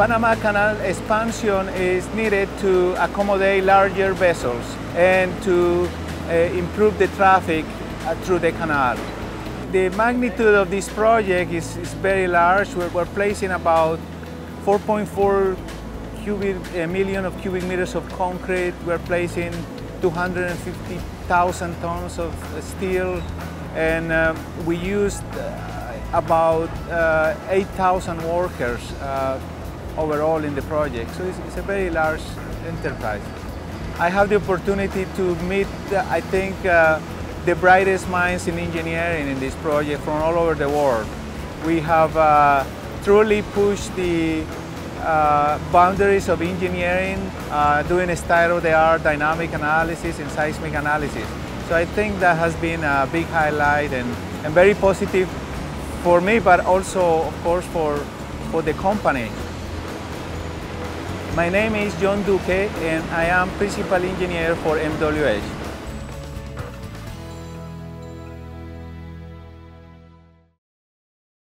Panama Canal expansion is needed to accommodate larger vessels and to uh, improve the traffic uh, through the canal. The magnitude of this project is, is very large. We're, we're placing about 4.4 cubic uh, million of cubic meters of concrete. We're placing 250,000 tons of steel, and uh, we used about uh, 8,000 workers uh, overall in the project. So it's, it's, a very large enterprise. I have the opportunity to meet, I think, uh, the brightest minds in engineering in this project from all over the world. We have uh, truly pushed the uh, boundaries of engineering, uh, doing state-of-the-art dynamic analysis and seismic analysis. So I think that has been a big highlight and, and very positive for me, but also, of course, for, for the company. My name is John Duque and I am Principal Engineer for MWH.